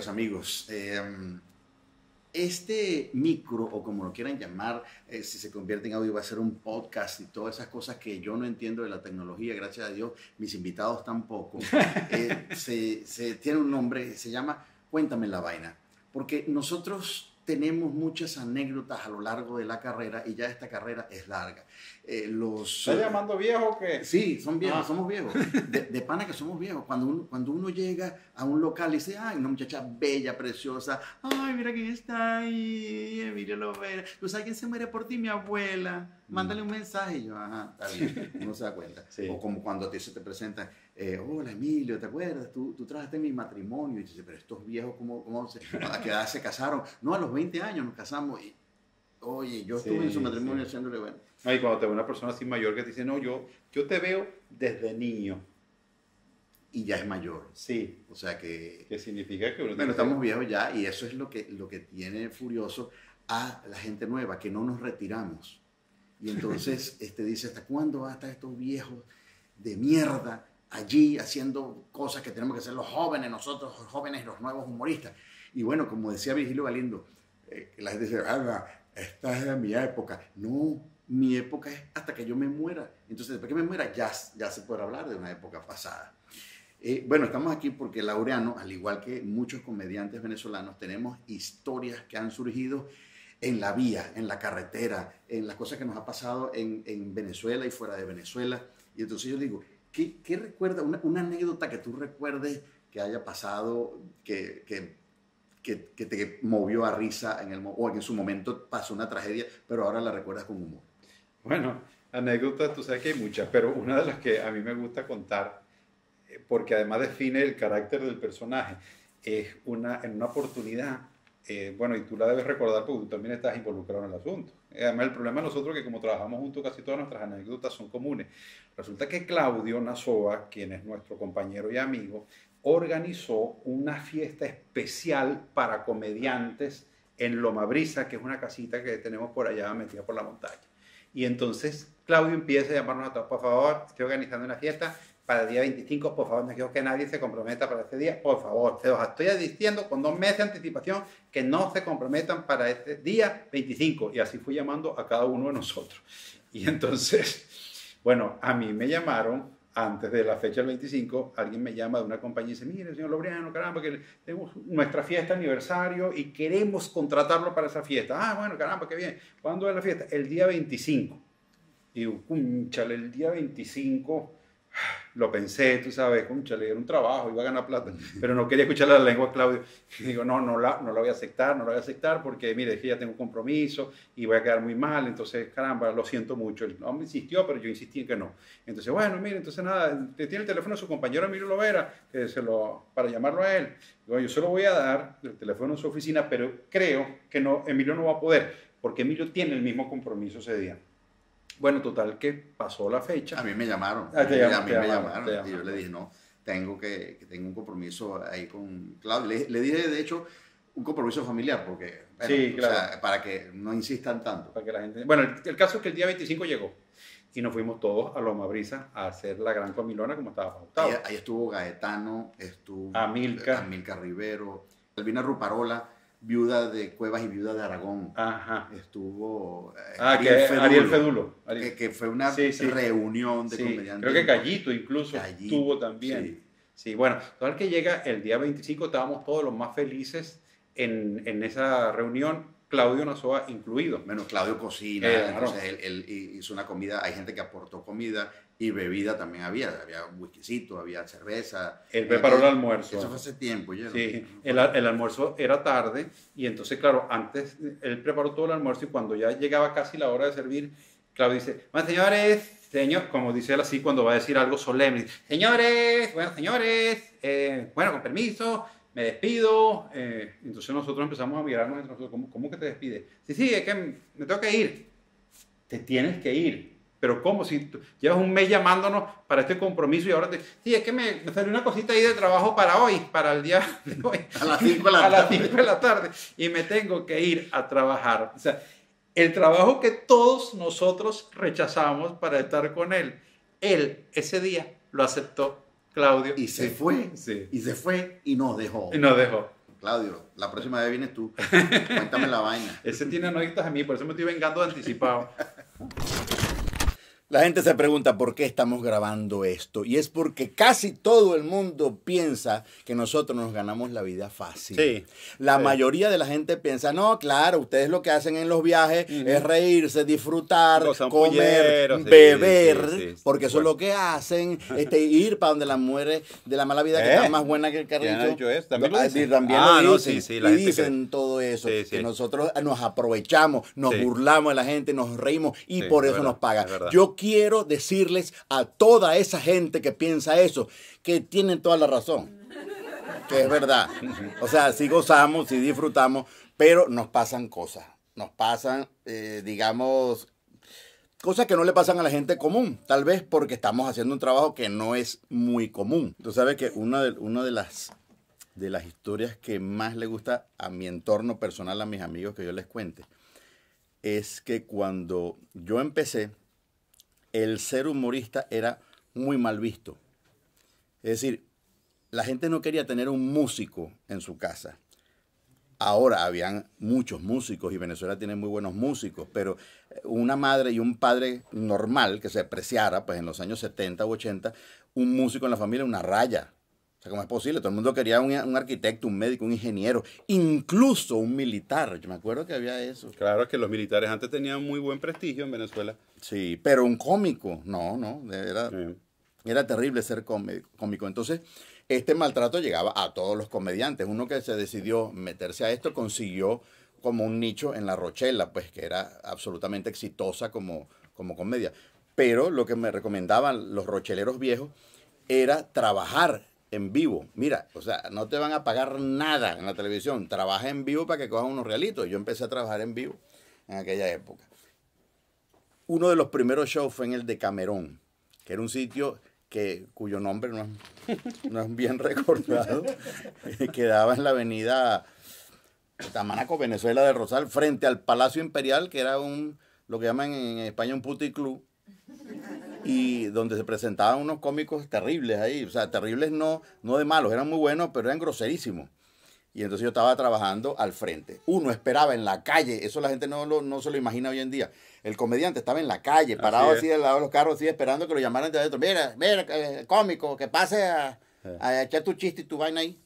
queridos amigos. Eh, este micro, o como lo quieran llamar, eh, si se convierte en audio, va a ser un podcast y todas esas cosas que yo no entiendo de la tecnología, gracias a Dios, mis invitados tampoco. Eh, se, se tiene un nombre, se llama Cuéntame la vaina. Porque nosotros tenemos muchas anécdotas a lo largo de la carrera y ya esta carrera es larga. Eh, los, ¿Estás llamando viejo o qué? Sí, son viejos, ah. somos viejos. De, pana que somos viejos. Cuando uno, cuando uno llega a un local y dice, ay, una muchacha bella, preciosa, ay, mira quién está ahí, Emilio Lovera. ¿Tú sabes quién se muere por ti? Mi abuela. Mándale un mensaje y yo, ajá, está bien. Uno se da cuenta. O como cuando a ti se te presenta eh, hola Emilio, ¿te acuerdas? Tú, tú trabajaste en mi matrimonio. Y dice, pero estos viejos, ¿cómo, cómo se, a qué edad se casaron? No, a los 20 años nos casamos. Y, oye, yo estuve en su matrimonio haciéndole bueno. y cuando te ve una persona así mayor que te dice, no, yo, yo te veo desde niño. Y ya es mayor. Sí. O sea que... ¿Qué significa que Bueno, estamos viejos ya y eso es lo que, lo que tiene furioso a la gente nueva, que no nos retiramos. Y entonces este, dice, ¿hasta cuándo va a estar estos viejos de mierda allí haciendo cosas que tenemos que hacer los jóvenes, nosotros los jóvenes, los nuevos humoristas. Y bueno, como decía Virgilio Galindo, eh, la gente dice, ah, esta es mi época. No, mi época es hasta que yo me muera. Entonces, después que me muera, ya, ya se puede hablar de una época pasada. Eh, bueno, estamos aquí porque Laureano, al igual que muchos comediantes venezolanos, tenemos historias que han surgido en la vía, en la carretera, en las cosas que nos ha pasado en, en Venezuela y fuera de Venezuela. Y entonces yo digo, ¿Qué, qué recuerda, una, una, anécdota que tú recuerdes que haya pasado, que, que, que, te movió a risa en el, o en su momento pasó una tragedia, pero ahora la recuerdas con humor? Bueno, anécdotas, tú sabes que hay muchas, pero una de las que a mí me gusta contar, eh, porque además define el carácter del personaje, es una, en una oportunidad eh, bueno, y tú la debes recordar porque tú también estás involucrado en el asunto. Eh, además, el problema de nosotros es que como trabajamos juntos, casi todas nuestras anécdotas son comunes. Resulta que Claudio Nazoa, quien es nuestro compañero y amigo, organizó una fiesta especial para comediantes en Loma Brisa, que es una casita que tenemos por allá metida por la montaña. Y entonces Claudio empieza a llamarnos a todos, por favor, estoy organizando una fiesta, para el día 25, por favor, no quiero que nadie se comprometa para ese día, por favor, se los estoy diciendo con dos meses de anticipación que no se comprometan para ese día 25. Y así fui llamando a cada uno de nosotros. Y entonces, bueno, a mí me llamaron antes de la fecha del 25, alguien me llama de una compañía y dice, mire, señor Lobriano, caramba, que tenemos nuestra fiesta aniversario y queremos contratarlo para esa fiesta. Ah, bueno, caramba, qué bien. ¿Cuándo es la fiesta? El día 25. Y digo, el día 25 lo pensé, tú sabes, le era un trabajo, iba a ganar plata, pero no quería escuchar la lengua de Claudio. Y digo, no, no la, no la voy a aceptar, no la voy a aceptar porque, mire, es que ya tengo un compromiso y voy a quedar muy mal, entonces, caramba, lo siento mucho. El hombre insistió, pero yo insistí en que no. Entonces, bueno, mire, entonces nada, tiene el teléfono de su compañero Emilio Lovera, que se lo, para llamarlo a él. Digo, yo se lo voy a dar, el teléfono en su oficina, pero creo que no, Emilio no va a poder, porque Emilio tiene el mismo compromiso ese día. Bueno, total que pasó la fecha. A mí me llamaron. Ah, a mí, me llamaron, y yo le dije, no, tengo que, que tengo un compromiso ahí con Claudio. Le, dije, de hecho, un compromiso familiar, porque, sí, claro. para que no insistan tanto. Para que la gente... Bueno, el, caso es que el día 25 llegó y nos fuimos todos a Loma Brisa a hacer la gran comilona como estaba pautado. Ahí, estuvo Gaetano, estuvo Amilcar, Amilcar Rivero, Elvina Ruparola viuda de Cuevas y viuda de Aragón. Ajá. Estuvo eh, ah, Ariel, Fedulo, Ariel Fedulo. Que, fue una reunión de comediantes. Creo que Gallito incluso estuvo también. Sí. bueno, el que llega el día 25, estábamos todos los más felices en, en esa reunión. Claudio Nazoa incluido. Menos Claudio cocina, eh, entonces él, hizo una comida, hay gente que aportó comida, y bebida también había, había whiskycito, había cerveza. Él preparó el almuerzo. Eso fue hace tiempo ya. Sí, el, el, almuerzo era tarde y entonces, claro, antes él preparó todo el almuerzo y cuando ya llegaba casi la hora de servir, Claudio dice, bueno, señores, señor, como dice él así cuando va a decir algo solemne, señores, bueno, señores, eh, bueno, con permiso, me despido. Eh, entonces nosotros empezamos a mirarnos entre nosotros, ¿cómo, ¿cómo que te despides? Sí, sí, es que me tengo que ir. Te tienes que ir pero ¿cómo? Si llevas un mes llamándonos para este compromiso y ahora te... Sí, es que me, me salió una cosita ahí de trabajo para hoy, para el día de hoy. A las 5 de la tarde. A las 5 de la tarde. Y me tengo que ir a trabajar. O sea, el trabajo que todos nosotros rechazamos para estar con él, él ese día lo aceptó, Claudio. Y se fue. Sí. Y se fue y nos dejó. Y nos dejó. Claudio, la próxima vez vienes tú. Cuéntame la vaina. Ese tiene anécdotas a mí, por eso me estoy vengando de anticipado. La gente se pregunta por qué estamos grabando esto. Y es porque casi todo el mundo piensa que nosotros nos ganamos la vida fácil. Sí, La sí. mayoría de la gente piensa, no, claro, ustedes lo que hacen en los viajes es reírse, disfrutar, comer, sí, beber, porque eso Bueno. es lo que hacen, este, ir para donde la muere de la mala vida que ¿Eh? está más buena que el ¿Quién ha carrito. ¿También lo Ah, dicen? también Ah, lo dicen. sí, sí, la y gente dicen todo eso, que nosotros nos aprovechamos, nos burlamos de la gente, nos reímos y por es eso verdad, nos pagan. es. Yo quiero decirles a toda esa gente que piensa eso, que tienen toda la razón. Que es verdad. O sea, sí gozamos, sí disfrutamos, pero nos pasan cosas. Nos pasan, eh, digamos, cosas que no le pasan a la gente común. Tal vez porque estamos haciendo un trabajo que no es muy común. Tú sabes que una de, una de las de las historias que más le gusta a mi entorno personal, a mis amigos que yo les cuente, es que cuando yo empecé, el ser humorista era muy mal visto. Es decir, la gente no quería tener un músico en su casa. Ahora habían muchos músicos y Venezuela tiene muy buenos músicos, pero una madre y un padre normal que se apreciara, pues en los años 70 u 80, un músico en la familia, una raya. O sea, ¿cómo es posible? Todo el mundo quería un, un arquitecto, un médico, un ingeniero, incluso un militar. Yo me acuerdo que había eso. Claro que los militares antes tenían muy buen prestigio en Venezuela. Sí, pero un cómico, no, no, era, Sí. era terrible ser cómico, cómico. Entonces, este maltrato llegaba a todos los comediantes. Uno que se decidió meterse a esto consiguió como un nicho en La Rochela, pues que era absolutamente exitosa como, como comedia. Pero lo que me recomendaban los rocheleros viejos era trabajar en vivo. Mira, o sea, no te van a pagar nada en la televisión. Trabaja en vivo para que cojan unos realitos. Yo empecé a trabajar en vivo en aquella época. Uno de los primeros shows fue en el de Camerón, que era un sitio que, cuyo nombre no es, no es bien recordado. Quedaba en la avenida Tamanaco, Venezuela de Rosal, frente al Palacio Imperial, que era un, lo que llaman en España un puticlub y donde se presentaban unos cómicos terribles ahí, o sea, terribles no, no de malos, eran muy buenos, pero eran groserísimos. Y entonces yo estaba trabajando al frente. Uno esperaba en la calle, eso la gente no, lo- no se lo imagina hoy en día. El comediante estaba en la calle, parado es. así al lado de los carros, así esperando que lo llamaran de adentro. Mira, mira, eh, cómico, que pase a, a echar tu chiste y tu vaina ahí.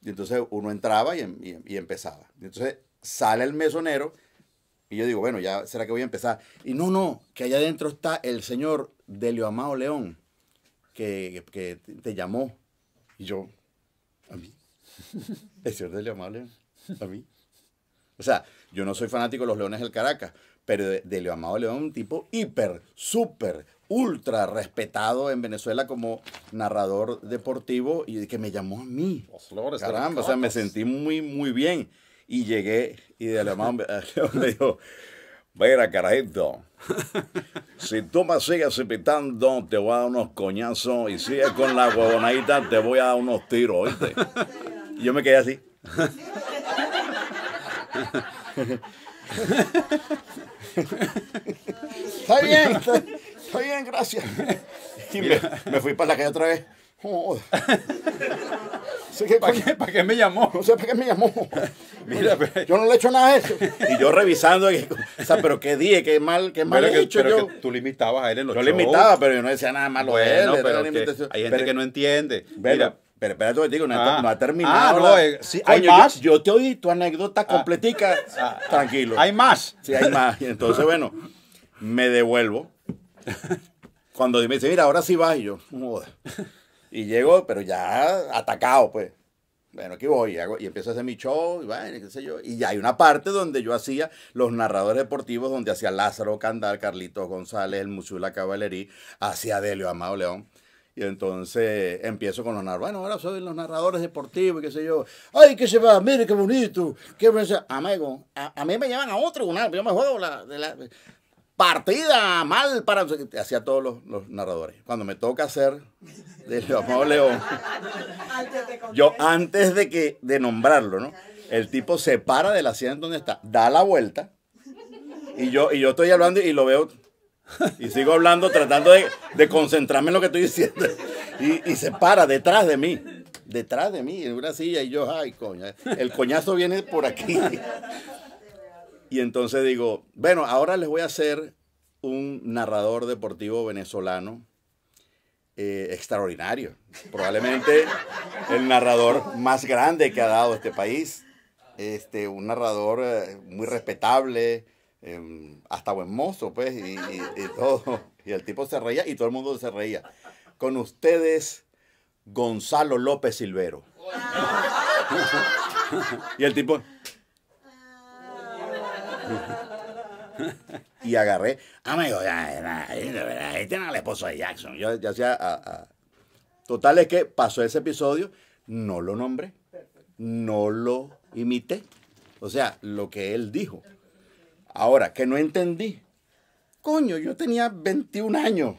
Y entonces uno entraba y, em- y- y empezaba. Y entonces sale el mesonero y yo digo, bueno, ya será que voy a empezar. Y no, no, que allá adentro está el señor Delio Amado León, que, que te llamó. Y yo, a mí. El señor Delio Amado León, a mí. O sea, yo no soy fanático de los Leones del Caracas, pero de, Delio Amado León un tipo hiper, súper, ultra respetado en Venezuela como narrador deportivo y que me llamó a mí. Los Caramba, o sea, me sentí muy, muy bien. Y llegué y de alemán me dijo, mira, carajito, si tú me sigues invitando, te voy a dar unos coñazos y sigues con la huevonadita, te voy a dar unos tiros, ¿oíste? Y yo me quedé así. Está bien, está, bien, gracias. Y me fui para la calle otra vez. Joder. Que ¿Para qué, ¿Para qué me llamó? no sé para qué me llamó. Mira, pero- yo no le he hecho nada a eso. Y yo revisando, y- o sea, pero qué dije, qué mal, qué mal Pero he que, hecho pero yo. que tú le imitabas a él en los Yo le shows. imitaba, pero yo no decía nada malo de él. Bueno, era pero que hay gente Pero- que no entiende. pero- Mira, pero espérate, te digo, no, Ah. ha- no ha terminado. Ah, no, la- eh, sí, hay Coño, más. Yo, yo te oí tu anécdota completica. ah, tranquilo. hay más. Sí, hay más. Y entonces, bueno, me devuelvo. Cuando me dice, mira, ahora sí vas, y yo, joder. Y llego, pero ya atacado, pues. Bueno, aquí voy, y, hago- y empiezo a hacer mi show, y bueno, qué sé yo. Y ya hay una parte donde yo hacía los narradores deportivos, donde hacía Lázaro Candal, Carlitos González, el Museo de la Caballería, hacía Delio Amado León. Y entonces empiezo con los narradores. Bueno, ahora soy los narradores deportivos, qué sé yo. ¡Ay, qué se va! ¡Mire qué bonito! ¡Qué bonito! Amigo, a, a mí me llevan a otro tribunal, yo me juego de la partida mal para. Hacía todos los, los narradores. Cuando me toca hacer de Amado León, yo antes de que de nombrarlo, ¿no? El tipo se para del asiento donde está, da la vuelta, y yo, y yo estoy hablando y lo veo y sigo hablando tratando de, de concentrarme en lo que estoy diciendo. Y, y se para detrás de mí. detrás de mí, en una silla, y yo, ay, coño, el coñazo viene por aquí. Y entonces digo, bueno, ahora les voy a hacer un narrador deportivo venezolano eh, extraordinario. Probablemente el narrador más grande que ha dado este país. Este, un narrador eh, muy respetable, em, hasta buen mozo, pues, y, y, todo. Y el tipo se reía y todo el mundo se reía. Con ustedes, Gonzalo López Silvero. y el tipo y agarré, amigo, este no el esposo de Jackson. Yo ya hacía, total es que pasó ese episodio, no lo nombré, no lo imité. O sea, lo que él dijo. Ahora, que no entendí. Coño, yo tenía 21 años,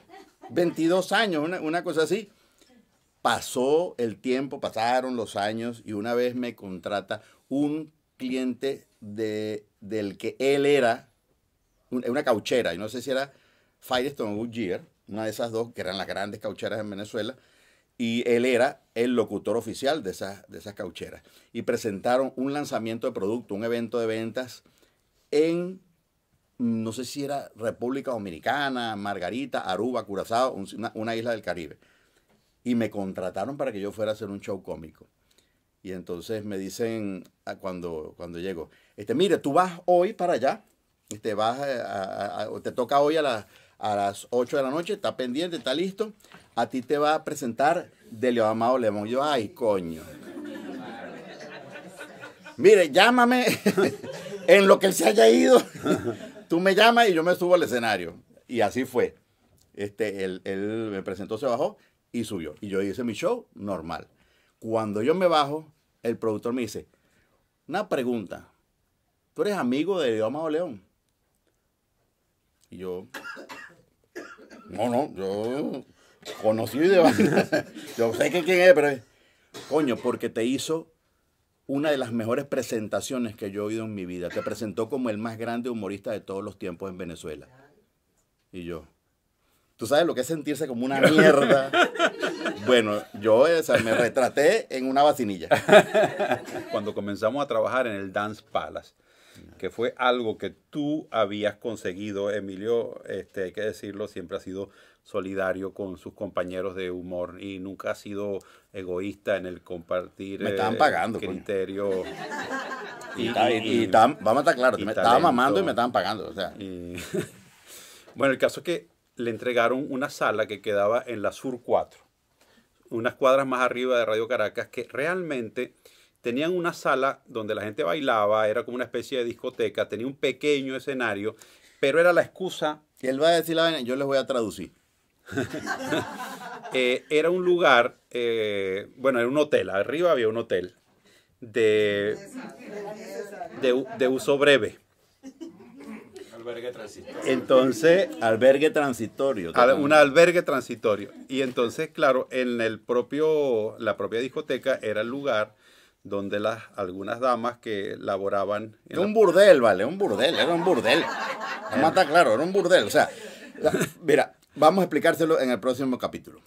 22 años, una, una cosa así. Pasó el tiempo, pasaron los años y una vez me contrata un cliente de, del que él era una cauchera, y no sé si era Firestone o Goodyear, una de esas dos, que eran las grandes caucheras en Venezuela, y él era el locutor oficial de esas, de esas caucheras. Y presentaron un lanzamiento de producto, un evento de ventas en, no sé si era República Dominicana, Margarita, Aruba, Curazao, una, una isla del Caribe. Y me contrataron para que yo fuera a hacer un show cómico. Y entonces me dicen ah, cuando, cuando llego, este, mire, tú vas hoy para allá te vas te toca hoy a, a las 8 de la noche, está pendiente, está listo, a ti te va a presentar Delio Amado Lemón. Yo, ay, coño. Mire, llámame en lo que él se haya ido. Tú me llamas y yo me subo al escenario. Y así fue. Este, él, él me presentó, se bajó y subió. Y yo hice mi show normal. Cuando yo me bajo, el productor me dice, una pregunta. ¿Tú eres amigo de Amado León? Y yo, no, no, yo conocí de Yo sé que quién es, pero coño, porque te hizo una de las mejores presentaciones que yo he oído en mi vida. Te presentó como el más grande humorista de todos los tiempos en Venezuela. Y yo, ¿tú sabes lo que es sentirse como una mierda? Bueno, yo me retraté en una vacinilla. Cuando comenzamos a trabajar en el Dance Palace, que fue algo que tú habías conseguido, Emilio, este, hay que decirlo, siempre ha sido solidario con sus compañeros de humor y nunca ha sido egoísta en el compartir me estaban pagando, criterio. Y, y, vamos a estar claros, me estaba mamando y me estaban pagando. O sea. bueno, el caso es que le entregaron una sala que quedaba en la Sur 4, unas cuadras más arriba de Radio Caracas, que realmente tenían una sala donde la gente bailaba, era como una especie de discoteca, tenía un pequeño escenario, pero era la excusa. Y él va a decir la yo les voy a traducir. Eh, era un lugar, eh, bueno, era un hotel, arriba había un hotel de, de, uso breve. Albergue transitorio. Entonces. Albergue transitorio. un albergue transitorio. Y entonces, claro, en el propio, la propia discoteca era el lugar donde las, algunas damas que laboraban... Era un burdel, vale, un burdel, era un burdel. Está claro, era un burdel. O sea, mira, vamos a explicárselo en el próximo capítulo.